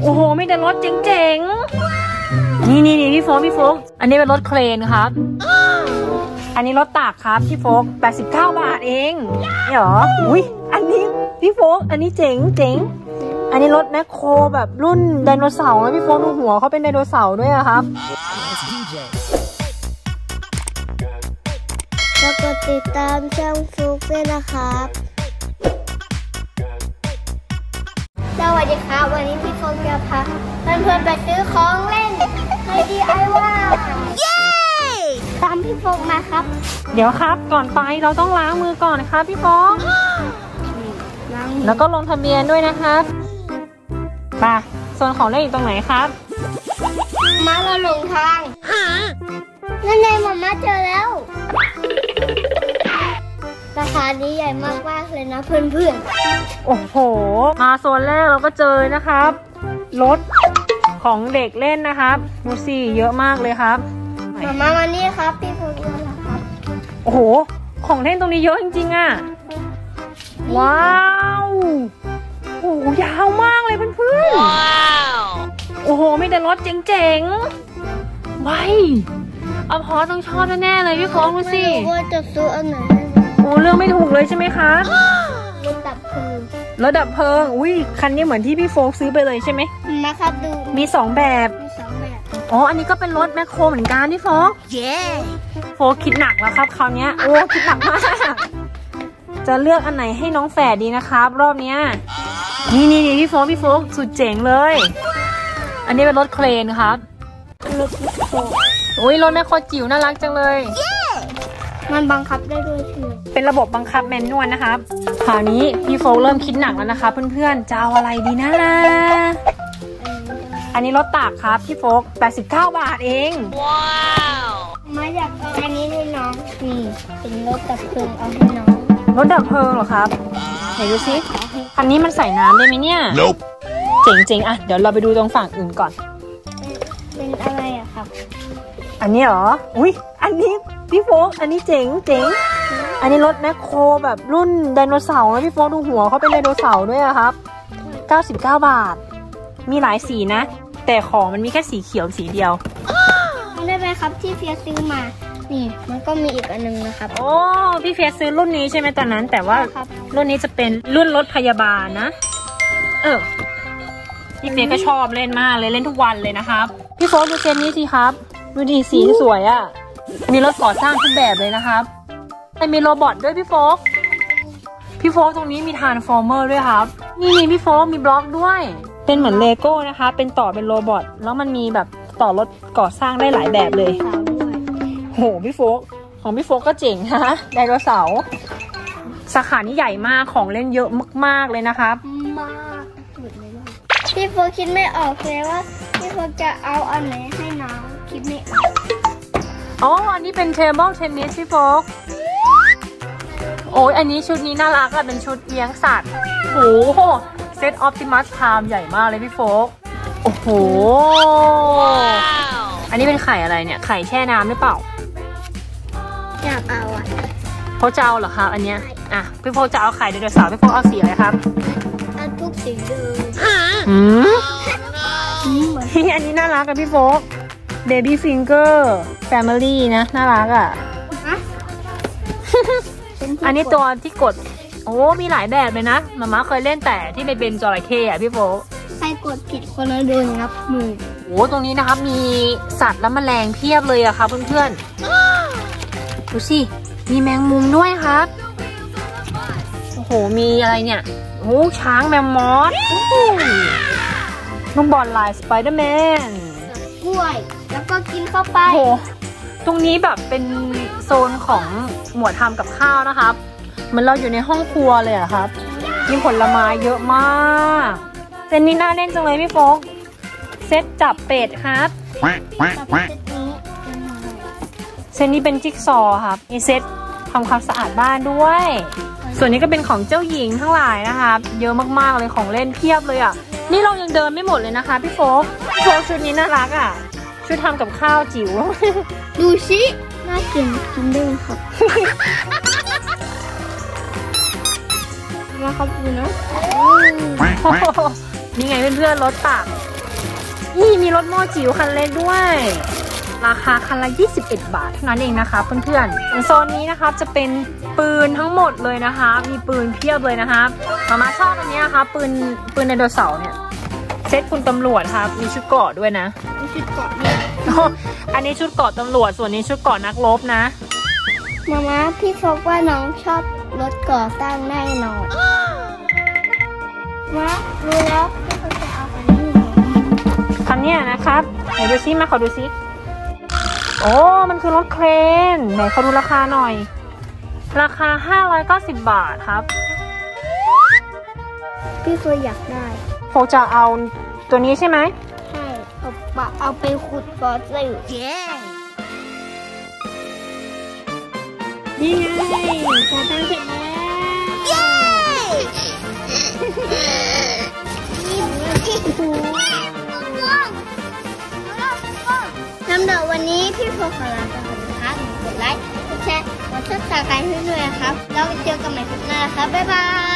โอ้โหมีแต่รถเจ๋งๆ นี่นี่นี่พี่โฟกพี่โฟกอันนี้เป็นรถเครนครับ อันนี้รถตากครับพี่โฟก89 บาทเองนี่เหรอ อุ้ยอันนี้พี่โฟกอันนี้เจ๋งเจ๋งอันนี้รถแมคโครแบบรุ่นไดโนเสาร์นะพี่โฟกดูหัวเขาเป็นไดโนเสาร์ด้วยอะครับแล้วกดติดตามช่องฟุกด้วยนะครับ วัสดีครับวันนี้พี่โฟกจะพาเพื่อนๆไปซื้อของเล่นใน DIY เย้ตามพี่โฟกมาครับ เดี๋ยวครับก่อนไปเราต้องล้างมือก่อนนะครับพี่โฟกล้างแล้วก็ลงทะเบียนด้วยนะครับไปส่วนของเล่นอยู่ตรงไหนครับ มาเราหลงทางนั่นไงมาม่าเจอแล้ว ราคานี้ใหญ่มากๆเลยนะเพื่อนโอ้โห มาโซนแรกเราก็เจอนะครับ รถของเด็กเล่นนะครับดูสิเยอะมากเลยครับๆมาม่ามานี่ครับ พี่โฟกมาแล้วครับ โอ้โห ของเล่นตรงนี้เยอะจริงๆอะว้าวโอ้โหยาวมากเลยเพื่อนๆ โอ้โหมีแต่รถเจ๋งๆไว้เอาพอต้องชอบแน่ๆเลยพี่โฟองดูสิไม่รู้ว่าจะซื้ออันไหนให้โอ้เลือกไม่ถูกเลยใช่ไหมคะรถดับเพลิงรถดับเพลิง อุ้ยคันนี้เหมือนที่พี่โฟกซื้อไปเลยใช่ไหมมาครับดูมีสองแบบมีสองแบบอ๋ออันนี้ก็เป็นรถแมคโครเหมือนกันพี่โฟกเย้โฟกคิดหนักแล้วครับคราวเนี้ยโอ้คิดหนักมากจะเลือกอันไหนให้น้องแฝดดีนะครับ รอบเนี้ยนี่นี่นี่พี่โฟกพี่โฟกสุดเจ๋งเลย อันนี้เป็นรถเครนครับรถโฟอุ้ยรถแมคโครจิ๋วน่ารักจังเลย มันบังคับได้ด้วยคือเป็นระบบบังคับแมนนวลนะครับคราวนี้พี่โฟกเริ่มคิดหนักแล้วนะคะเพื่อนๆจะเอาอะไรดีนะ อันนี้รถตากครับพี่โฟก89 บาทเองมาอยากเอาอันนี้ด้วยน้องนี่เป็นรถดับเพลิงเอาให้น้องรถดับเพลิงเหรอครับไหนดูซิคันนี้มันใส่น้ำได้ไหมเนี่ย Nope. เจ๋งๆอะเดี๋ยวเราไปดูตรงฝั่งอื่นก่อน เป็นอะไรอะครับ อันนี้เหรอ อุ้ยอันนี้ พี่โฟกอันนี้เจ๋งเจ๋ง อันนี้รถแมคโครแบบรุ่นไดโนเสาร์นะพี่โฟกดูหัวเขาเป็นไดโนเสาร์ด้วยอะครับ 99 บาท มีหลายสีนะ แต่ของมันมีแค่สีเขียวสีเดียวมันได้ไหมครับที่เฟียซื้อมา นี่มันก็มีอีกอันหนึงนะครับ โอ้พี่เฟียสซื้อรุ่นนี้ใช่ไหมตอนนั้น แต่ว่าครับรุ่นนี้จะเป็นรุ่นรถพยาบาลนะ เออพี่เฟียสก็ชอบเล่นมากเลยเล่นทุกวันเลยนะครับ พี่โฟล์คดูโซนนี้สิครับ ดูดีสีสวยอะ่ะ มีรถก่อสร้างทุกแบบเลยนะครับแต่มี robot ด้วยพี่โฟล์คพี่โฟล์คตรงนี้มี Transformer ด้วยครับ นี่นี่พี่โฟล์คมีบล็อกด้วย เป็นเหมือนเลโก้นะคะ เป็นต่อเป็น robot แล้วมันมีแบบต่อรถก่อสร้างได้หลายแบบเลยสาวด้วยโหพี่โฟล์คของพี่โฟล์คก็เจ๋งนะไดโนเสาร์สาขานี้ใหญ่มากของเล่นเยอะมากๆเลยนะครับมากสุดเลยนะพี่โฟล์คคิดไม่ออกเลยว่าพี่โฟล์คจะเอาอันไหนให้น้องคิดไม่ออก อ๋อ อันนี้เป็น table tennis พี่โฟล์คโอ้ยอันนี้ชุดนี้น่ารักอะเป็นชุดเลี้ยงสัตว์โอ้โหเซตออ t ติมัส i ามใหญ่มากเลยพี่โฟกโอ้โห อันนี้เป็นไข่อะไรเนี่ย ไข่แช่น้ำหรือเปล่า อยากเอาอะเขาจะเอาเหรอครับ อันเนี้ย อะ พี่โฟกจะเอาไข่ไดโนเสาร์พี่โฟกเอาสีอะไรครับเอาทุกสีเลยอืมอืมเหมือนอันนี้น่ารักอะพี่โฟก Baby Finger Family นะ น่ารักอะฮะเป็นที่อันนี้ตัวที่กด โอ้ มีหลายแบบเลยนะมาม่าเคยเล่นแต่ที่เป็นจระเข้อะพี่โฟกใครกดผิดคนละโดนงับมือโอ้ตรงนี้นะครับมีสัตว์และแมลงเพียบเลยอะครับเพื่อนๆดูสิมีแมงมุมด้วยครับโอ้โหมีอะไรเนี่ยโอ้ช้างแมมมอธโอ้โหลูกบอลลายสไปเดอร์แมนกล้วย แล้วก็กินเข้าไปโอ้โห ตรงนี้แบบเป็นโซนของหมวดทำกับข้าวนะครับ เหมือนเราอยู่ในห้องครัวเลยอะครับ มีผลไม้เยอะมากโซนนี้น่าเล่นจังเลยพี่โฟล์คเซตจับเป็ดครับ Quack, quack, กับ quack. เซตนี้เป็นอะไรเซตนี้เป็นจิ๊กซอว์ครับมีเซตทำความสะอาดบ้านด้วย ส่วนนี้ก็เป็นของเจ้าหญิงทั้งหลายนะครับเยอะมากๆเลยของเล่นเพียบเลยอะ นี่เรายังเดินไม่หมดเลยนะคะพี่โฟล์คพี่โฟล์คชุดนี้น่ารักอะ ชุดทำกับข้าวจิ๋ว ดูซิน่ากินกินได้ไหมครับมาครับดูนะ Quack, quack. นี่ไงเพื่อนๆรถตักนี่มีรถหม้อจิ๋วคันเล็กด้วย ราคาคันละ 21 บาทเท่านั้นเองนะคะเพื่อนๆโซนนี้นะคะจะเป็นปืนทั้งหมดเลยนะคะ มีปืนเพียบเลยนะคะมามาชอบอันเนี้ยนะคะปืนปืนไดโนเสาร์เนี่ยเซตคุณตำรวจครับมีชุดเกราะด้วยนะนี่ ชุดเกาะเนี่ยอันนี้ชุดเกราะตำรวจ ส่วนนี้ชุดเกราะนักรบนะ มาม่าพี่โฟล์คว่าน้องชอบรถก่อสร้างแน่นอนมารู้แล้วพี่โฟล์คจะเอาคันนี้คันเนี้ยนะครับ ไหนดูซิมาขอดูซิโอ้ มันคือรถเครน ไหนขอดูราคาหน่อย ราคา 590 บาทครับ พี่โฟล์คอยากได้โฟล์คจะเอาตัวนี้ใช่ไหมใช่เอาปะ เอาไปขุดฟอสซิลเย้นี่ไงขอตั้งเสร็จแล้วเย้นี่ดูน้ำเดือวันนี้พี่โฟล์คขอลาไปก่อนนะคะกดไลค์กดแชร์กด subscribe ให้ด้วยนะครับ แล้วเจอกันใหม่คลิปหน้านะครับ บ๊ายบายบาย